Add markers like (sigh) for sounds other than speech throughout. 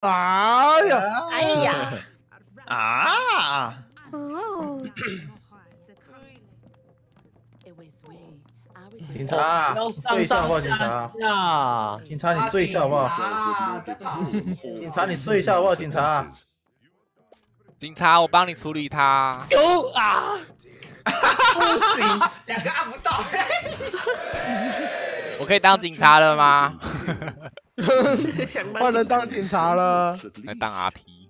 哎呀，哎呀，啊！哦，警察，睡一下好不好？警察，呀，警察，你睡一下好不好？警察，你睡一下好不好？警察，警察，我帮你处理他。有啊，不行，两个按不到。我可以当警察了吗？(laughs) 换人当警察了。来当 RP。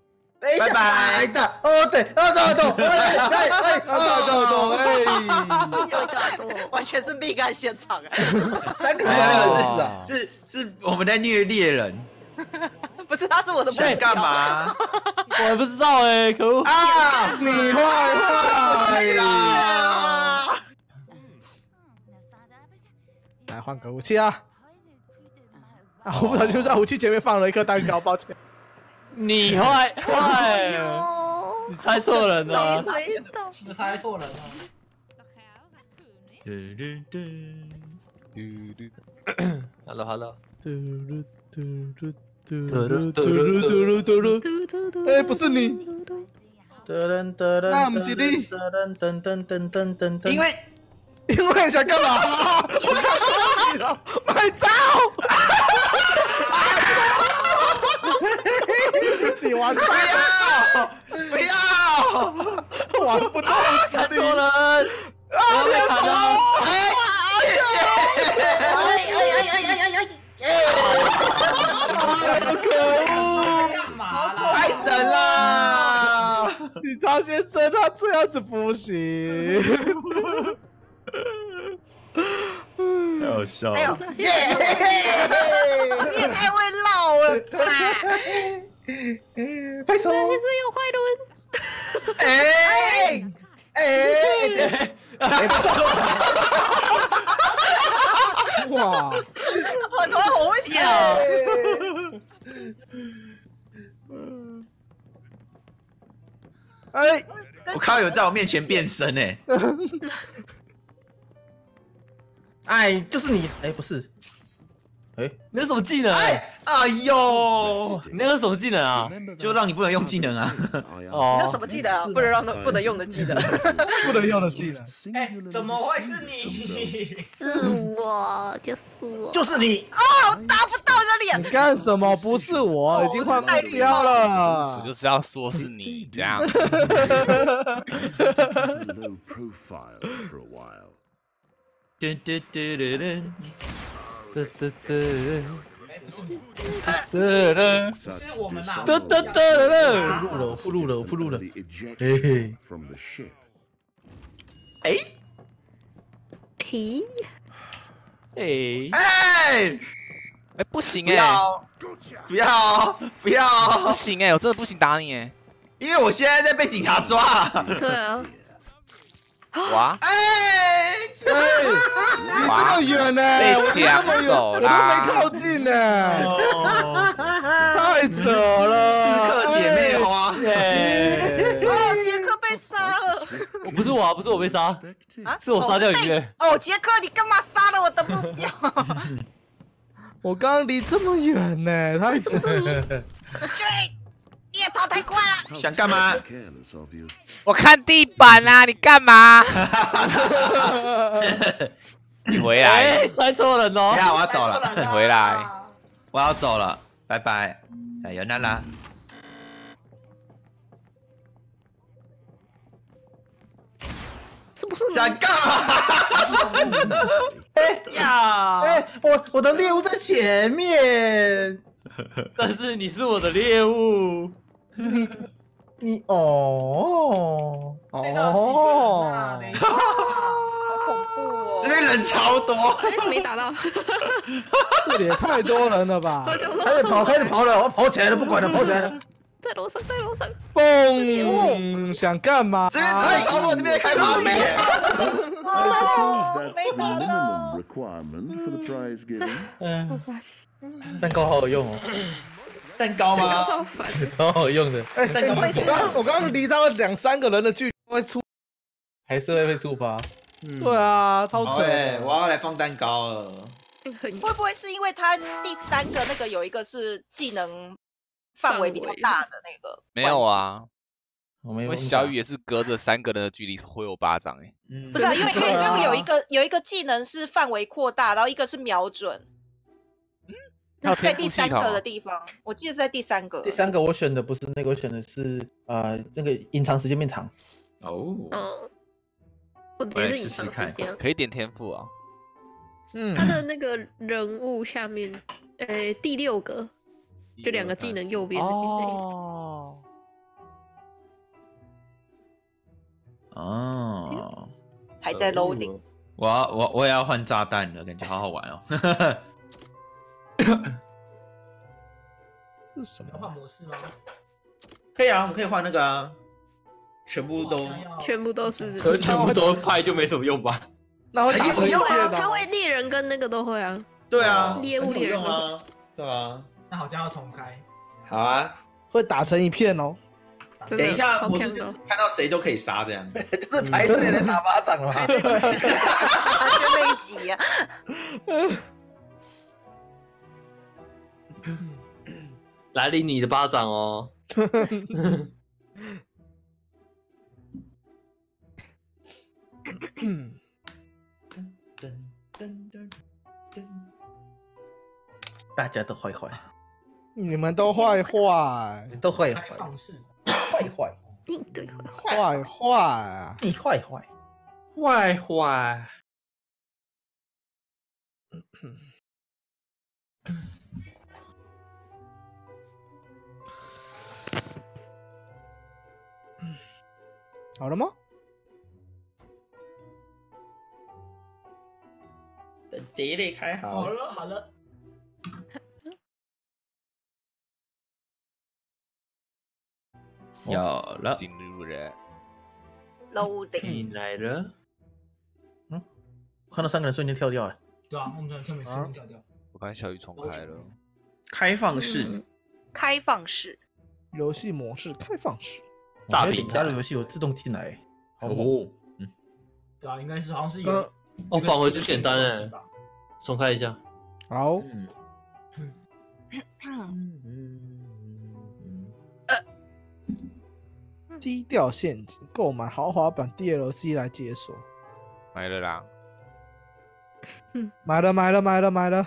拜拜的，哦对，哦对对，哎哎 (laughs) 哎，哦对对，有大多，完全是命案现场哎！三个人是啊，是是我们在虐猎人，不是，他是我的想干嘛？我也不知道哎，可恶啊！你坏坏啦！来换个武器啊！啊，我不小心在武器前面放了一颗蛋糕，抱歉。你坏坏，(laughs) 你猜错人了。你猜错人了。嘟嘟嘟嘟嘟。Hello Hello。嘟噜嘟噜嘟噜嘟噜嘟嘟。嘟嘟嘟，哎，不是你。噔噔噔噔，那不是你。噔噔噔噔噔噔噔。因为因为想干嘛？买招！你玩不要不要玩不到，看错人，我被砍了。哎，谢谢。哎哎哎哎哎哎哎！可恶！干嘛？太神了！警察先生，他这样子不行。太 (laughs) 好笑哎呦了。，耶！你也太会唠了吧！(laughs) 拍手！这是有快轮，哎哎，(laughs) 哇！很多好会跳。哎，我看到有在我面前变身哎，哎，就是你，哎，不是，哎，你那什么技能？哎哎呦，你那个什么技能啊？就让你不能用技能啊！哦，你那什么技能啊？不能让不能用的技能。(laughs) 不能用的技能，哎，怎么会是你？是我，就是我，就是你，哦，打不到你的你脸。干什么？不是我，已经换目标了我了。就是要说是你这样。(laughs) (laughs) for a while. 嘟嘟嘟嘟嘟，得得得得得，是我们呐。得得得得，铺路了，铺路了，铺路了。The 嘿 ejection 嘿，from the ship. 哎嘿，哎，哎，哎，不行不哎，要不要不要不，行哎，我真的不行打你哎。(laughs) 因为我现在在被警察抓。对啊，哇，哎，哎，你这么远呢？被我这么我都没靠近呢，太扯了。刺客姐妹花，哎哦，杰克被杀了。我不是我啊，不是我被杀，啊是我杀掉你的。哦，杰克，你干嘛杀了我的目标？(laughs) 我刚刚离这么远呢，太是不是你去，你也跑太快了。想干嘛.我看地板啊，你干嘛？(laughs) 你回来，哎，猜错人哦。等下我要走了，你回来。我要走了，拜拜，加油娜拉。是不是？想干嘛？(laughs) 呀，哎，我我的猎物在前面，(laughs) 但是你是我的猎物。你哦哦等一，下好恐怖哦！这边人超多，哎，没打到，这里也太多人了吧？开始跑，开始跑了，我跑起来了，不管了，跑起来了。在楼上，在楼上，嘣！想干嘛？这边真的超多，这边开 (laughs) requirement for the prize giving. (laughs) 嗯，(laughs) 蛋糕好好用哦，蛋糕吗？超烦，(laughs) 超好用的。哎，蛋糕不我刚我刚刚离他两三个人的距离会触，还是会被触发。嗯对啊，超扯。好哎，我要来放蛋糕了。会不会是因为他第三个那个有一个是技能范围比较大的那个。没有，啊，我没有因为小雨也是隔着三个人的距离挥我巴掌哎。嗯不是、啊，因为因为有一个有一个技能是范围扩大，然后一个是瞄准，在第三个的地方，我记得是在第三个。第三个我选的不是那个，我选的是呃那个隐藏时间变长。哦，嗯，我我来试试看。可以点天赋啊，嗯他的那个人物下面，呃，第六个就两个技能右边那边那个哦，哦，还在 loading，我要我我也要换炸弹了，感觉好好玩哦。(laughs) (coughs) 是什么？要换模式吗？可以啊，我们可以换那个啊，全部都全部都是。(laughs) 可是全部都派就没什么用吧？那会打成一很有用片啊，他哦。会猎人跟那个都会啊。对啊，猎物猎人用啊，对啊，那好像要重开。好啊。会打成一片哦。等一下，我是看到谁都可以杀这样。(laughs) 就是排队在打巴掌嘛。就那一集啊。来领你的巴掌哦。大家都坏坏，你们都坏坏，都坏开坏，坏坏，你对，坏坏啊！你坏坏。坏坏，好了吗？等这一类开好了好了，有了，进入了，loading，进来了。看到三个人瞬间跳掉了。对啊，我们突然特别瞬间跳掉。我看小雨重开了，开放式，开放式，游戏模式开放式，大饼加入游戏有自动进来。哦，对啊，应该是好像是一个。哦，返回就简单哎哎，。重开一下。好，嗯嗯，(coughs) 低调陷阱，购买豪华版 DLC 来解锁。买了啦，(laughs) 买了，买了，买了，买了。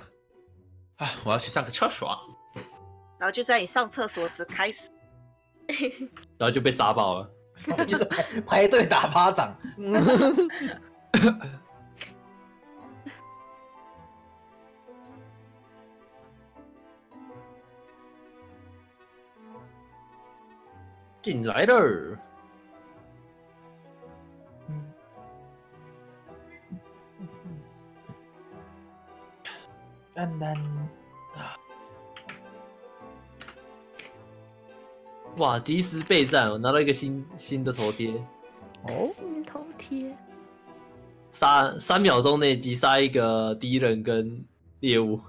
啊，我要去上个厕所。然后就在你上厕所时开始，(laughs) 然后就被杀爆了。就是排排队打巴掌。进来了，丹丹，哇！及时备战，我拿到一个新新的头贴，哦，新头贴，杀三秒钟内击杀一个敌人跟猎物。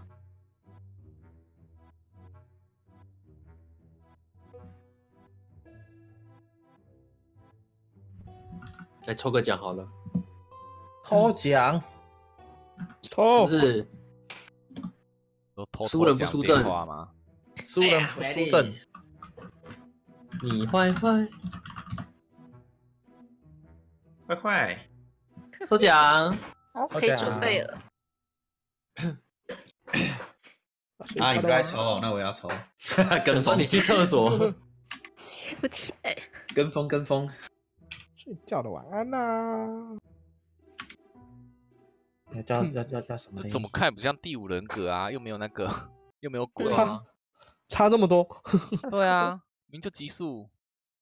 来抽个奖好了，抽奖，抽就，是输人不输阵？输人不输阵。你坏坏坏坏，抽奖，哦，可以准备了。啊，你不来抽哦，那我要抽。跟风你，去厕所，切不起来。跟风，跟风。睡觉的晚安呐。要叫要叫叫什么？这怎么？看不像第五人格啊？又没有那个，又没有鬼对啊。差这么多，对啊，明明就极速，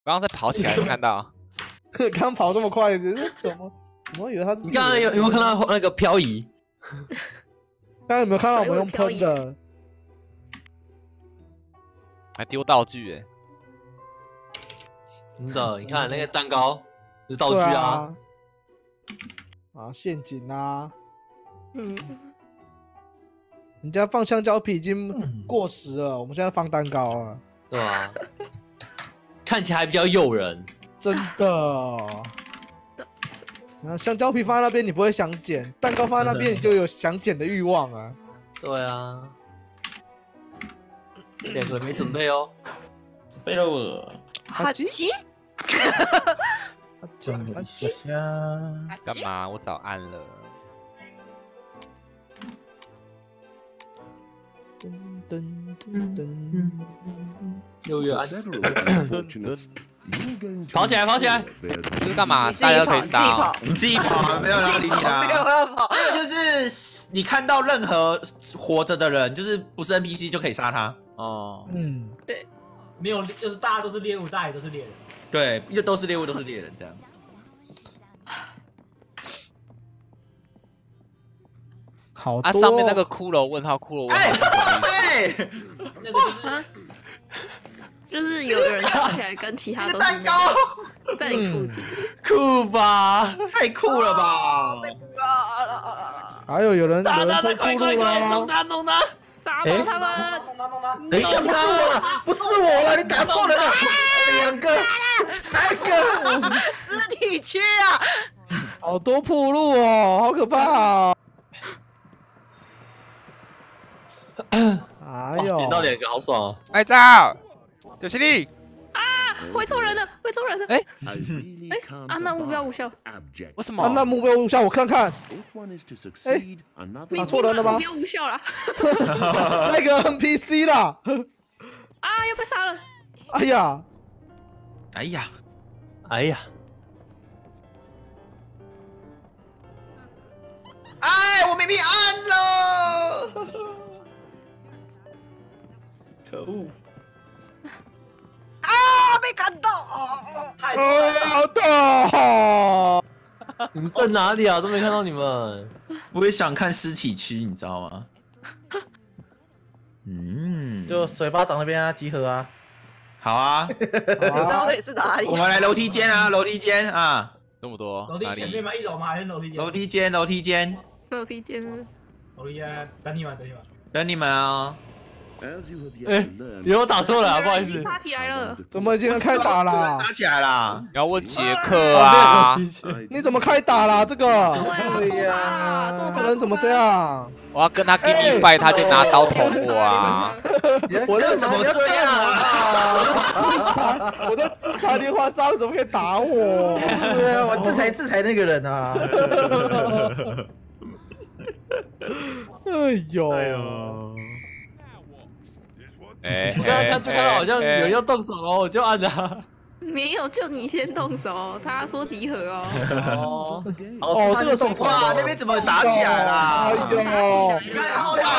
刚刚在跑起来，有看到？(laughs) 刚跑这么快，怎么怎么会以为他是？你刚刚有有没有看？到那个漂移？(laughs) 刚刚有没有看到我们用喷的？(laughs) 还丢道具哎，真的，你看那个蛋糕是道具啊，啊，啊，陷阱啊，嗯，人家放香蕉皮已经嗯过时了，我们现在放蛋糕了，对吧？看起来还比较诱人。真的。然后香蕉皮放在那边，你不会想捡；蛋糕放在那边，你就有想捡的欲望啊。对啊，两个人没准备哦。贝勒尔，哈基，等我一下下。干嘛？我早按了。噔噔噔六月跑起来跑起来这是干嘛？大家都可以己跑，你自己杀跑，你自己跑，没有人要理你没有。人要跑。这个就是你看到任何活着的人，就是不是 NPC 就可以杀他。哦。嗯，对没有，就是大家都是猎物，大家也都是猎人。对，又都是猎物，都是猎人这样。好多上面那个骷髅问号，骷髅问哎，号。就是啊，就是有人看起来跟其他都是蛋糕在你附近，酷吧？太酷了吧！还有有人有人偷快快快，弄？他弄他！杀爆他们！弄他弄他，等一下，不是我了，不是我了，你打错人了，两个，三个，(laughs) 尸体区啊！好多铺路哦，好可怕哦！哎哇呦，捡到两个，好爽哦！哎，照，九七力，会错人了，会错人了。哎。can't 啊，那目标无效。什么，那么？目标无效，我看看。Another 打错人了吗？目标无效了。那个 NPC 啦。啊，又被杀了！哎呀，哎呀，哎呀，哎，我明明按了，可恶！啊，被看到！太多了。好痛。你们在哪里啊？都没看到你们。我也想看尸体区，你知道吗？嗯，就水巴掌那边啊，集合啊。好啊，到底是哪里我？们来楼梯间啊，楼梯间啊，这么多？楼梯？前面吗？一楼吗？还是楼梯间？楼梯间，楼梯间，楼梯间，楼梯间，等你们，等你们。等你们啊！哎.有我打错了啊，不好意思。杀起来了。怎么已经开打了？杀起来啦！要问杰克啊！你怎么开打了？这个对啊，揍他！揍他！这人怎么这？样？我要跟他 give me fight，他就拿刀捅我啊！我这怎么这样啊？我在自裁连环杀，怎么可以打我？(laughs) 对啊，我制裁制裁那个人啊。(laughs) 哎呦，哎，(laughs) 我刚刚看就看到好像有人要动手哦，我就按了。没有，就你先动手。他说集合哦，哦这个送手哇，那边怎么打起来啦？哎呦，哇，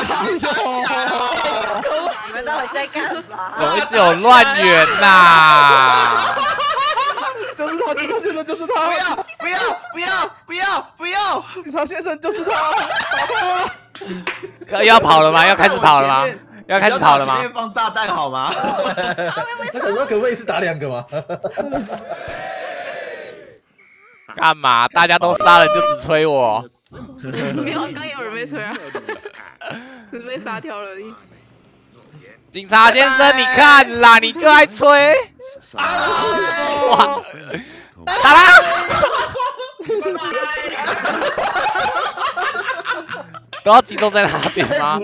这边打起来了！你们到底在干嘛？怎么有乱源呐？(laughs) 就是他，警察先生就是不要他，不要不要不要不要！警察先生就是他，打他！要要跑了吗？要开始跑了吗？(laughs) 要开始跑了吗前？面放炸弹好吗？(laughs) 那可不可不可以是打两个吗？(laughs) 干嘛？大家都杀了就只催我？(laughs) 没有，刚有人被吹啊，只是被杀掉了而已。警察先生，你看啦，你就爱催，哇，打啦！都要集中在哪边吗？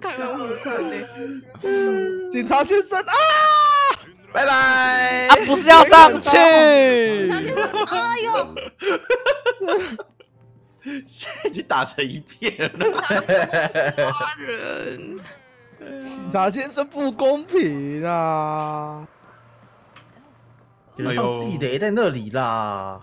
太空午餐呢？警察先生啊！拜拜啊，不是要上去？他先生，哎呦，现在已经打成一片了。杀人！警察先生不公平啊！放地雷在那里啦，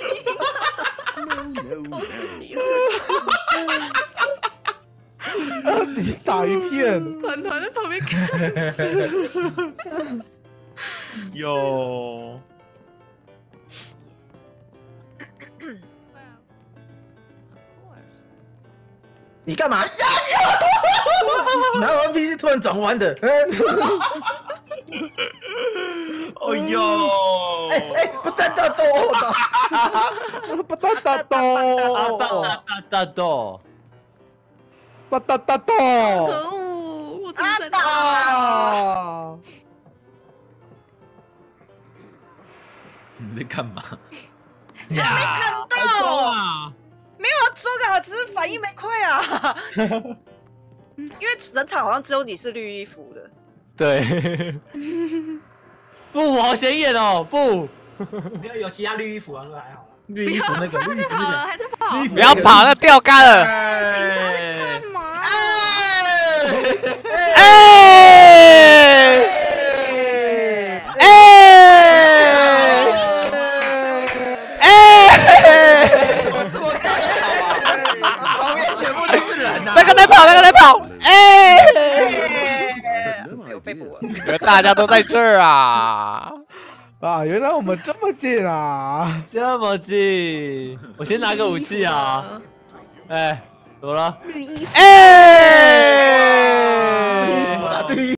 No. 你打一片，(laughs) 团团在旁边看，(laughs) 有，你干嘛？哪有 NPC 突然转弯的？(laughs) 哎呦，哎哎，不得得多的，不哒哒啊咚，哒哒哒咚，不哒哒咚，可恶！我怎么在那？啊！(laughs) 你们在干嘛？没看到，没有啊，周嘎只是反应没快啊，(laughs) 因为整场好像只有你是绿衣服的。对，不，好显眼哦，不，没有有其他绿衣服啊，那个还好。绿衣服那个，绿衣服跑了，还在跑。不要跑，那掉竿了。个，干嘛？哎哎哎！怎么这么尴尬啊？旁边全部都是人呐！那个在跑，那个在跑，哎！有被捕了。(laughs) 大家都在这儿啊！(laughs) 啊，原来我们这么近啊！(laughs) 这么近，我先拿个武器啊，哎，怎么了？绿衣服。哎！对